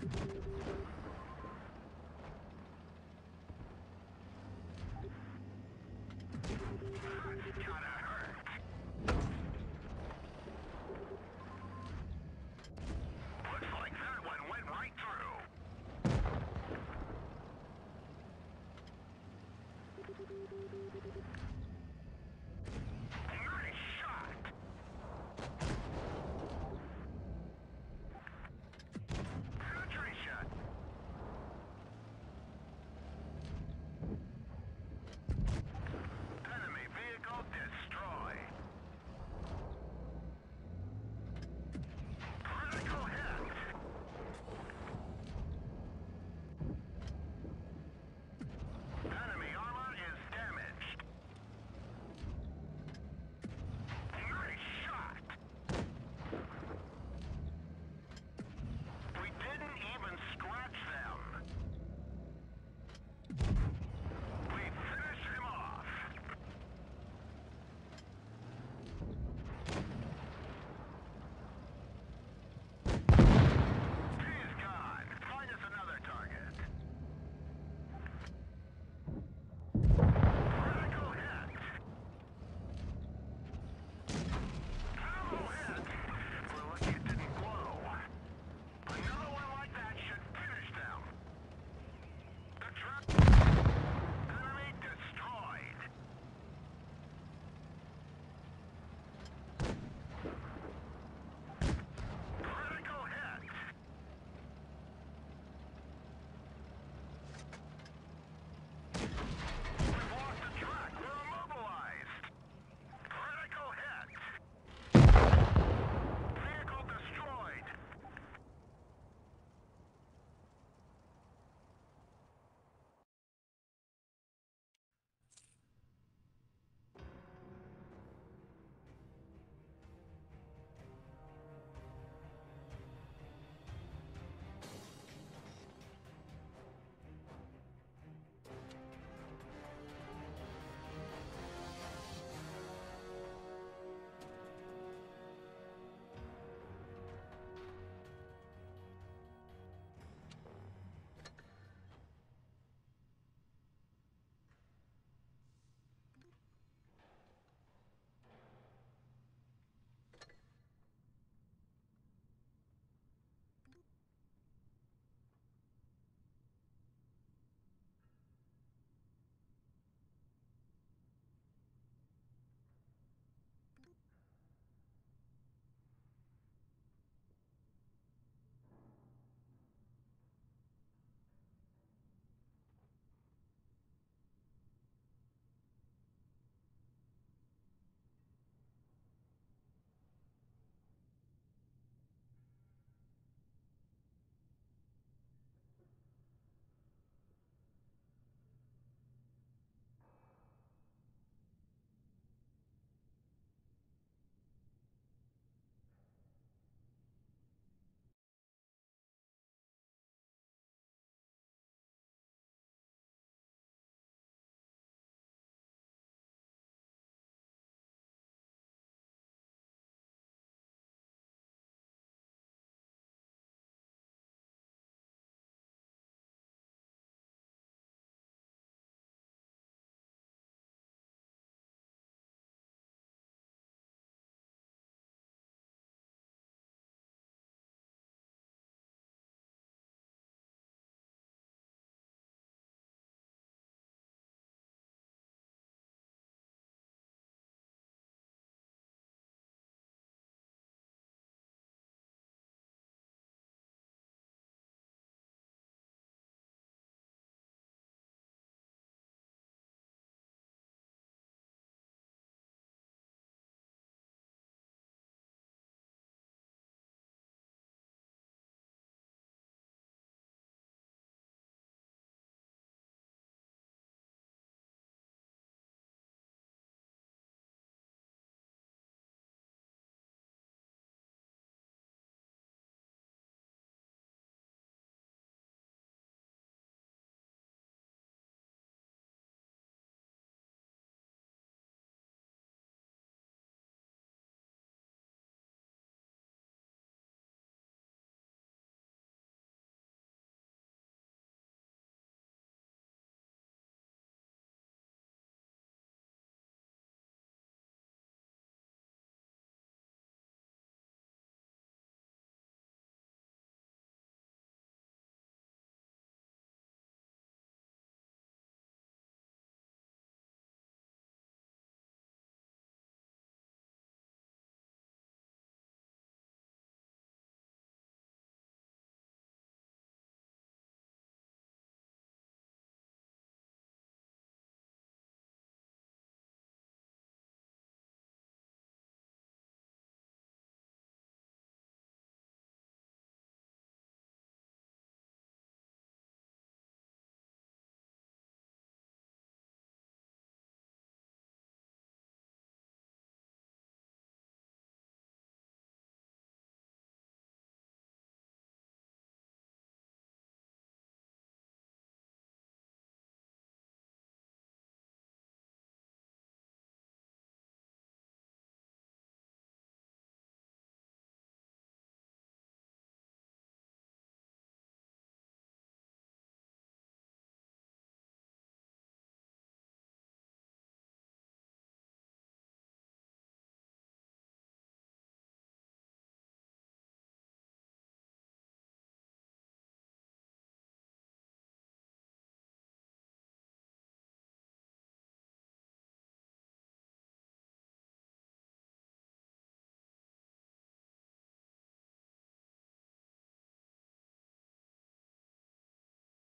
Got her. you